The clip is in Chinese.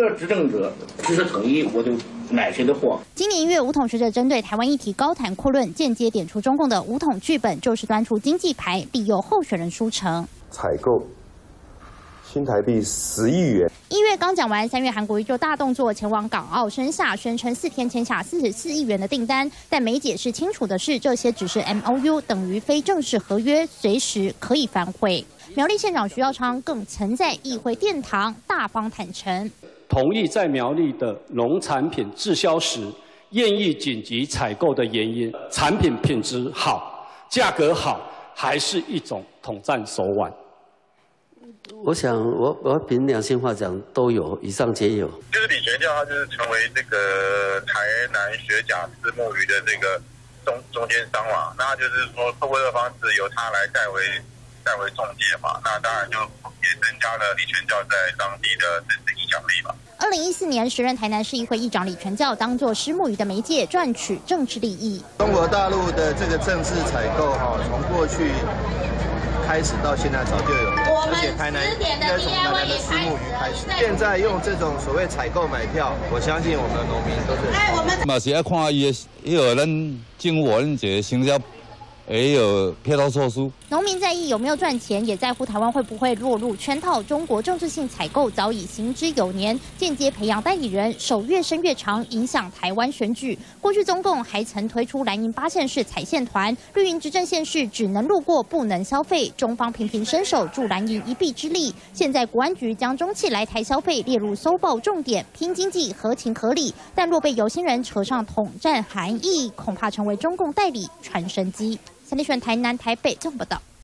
个执政者支持统一，我就买谁的货。今年一月，五统学者针对台湾议题高谈阔论，间接点出中共的五统剧本，就是端出经济牌，利诱候选人输成。采购。新台币十亿元。一月刚讲完，三月韩国瑜就大动作前往港澳深下，宣称四天签下四十四亿元的订单，但没解释清楚的是，这些只是 M O U，等于非正式合约，随时可以反悔。苗栗县长徐耀昌更曾在议会殿堂大方坦诚，同意在苗栗的农产品滞销时，愿意紧急采购的原因，产品品质好，价格好，还是一种统战手腕。我想，我我凭良心话讲，都有，以上皆有。就是李全教，他就是成为这个台南雪甲私募鱼的这个中中间商嘛。那就是说，透过这个方式，由他来代为代为中介嘛。那当然就也增加了李全教在当地的政治影响力嘛。二零一四年，时任台南市议会议长李全教当做私募鱼的媒介，赚取政治利益。中国大陆的这个政治采购，哈，从过去。开始到现在早就有，而且台南应该从台南的私募鱼开始，现在用这种所谓采购买票，我相信我们的农民都是。嘛是要看伊伊个咱政府恁这成交。也有配套措施。农民在意有没有赚钱，也在乎台湾会不会落入圈套。中国政治性采购早已行之有年，间接培养代理人，手越伸越长，影响台湾选举。过去中共还曾推出蓝营八县市采线团，绿营执政县市只能路过，不能消费。中方频频伸手助蓝营一臂之力。现在国安局将中汽来台消费列入搜爆重点，拼经济合情合理。但若被有心人扯上统战含义，恐怕成为中共代理传声机。三立选台南、台北，这么报道。